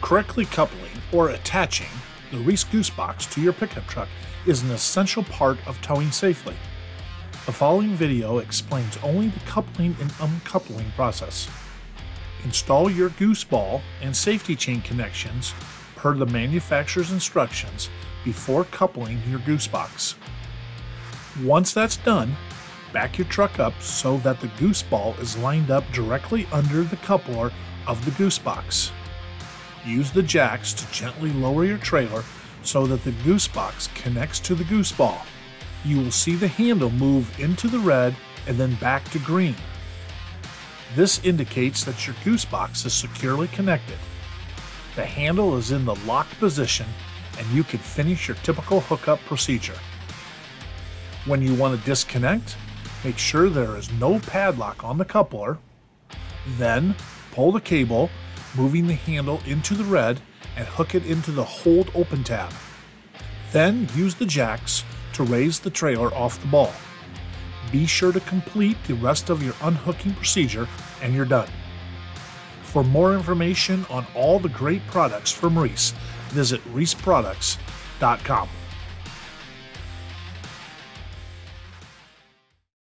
Correctly coupling or attaching the Reese Goose Box to your pickup truck is an essential part of towing safely. The following video explains only the coupling and uncoupling process. Install your goose ball and safety chain connections per the manufacturer's instructions before coupling your goose box. Once that's done, back your truck up so that the goose ball is lined up directly under the coupler of the goose box. Use the jacks to gently lower your trailer so that the goose box connects to the goose ball. You will see the handle move into the red and then back to green. This indicates that your goose box is securely connected. The handle is in the locked position and you can finish your typical hookup procedure. When you want to disconnect, make sure there is no padlock on the coupler. Then pull the cable, moving the handle into the red and hook it into the hold open tab. Then use the jacks to raise the trailer off the ball. Be sure to complete the rest of your unhooking procedure and you're done. For more information on all the great products from Reese, visit reeseproducts.com.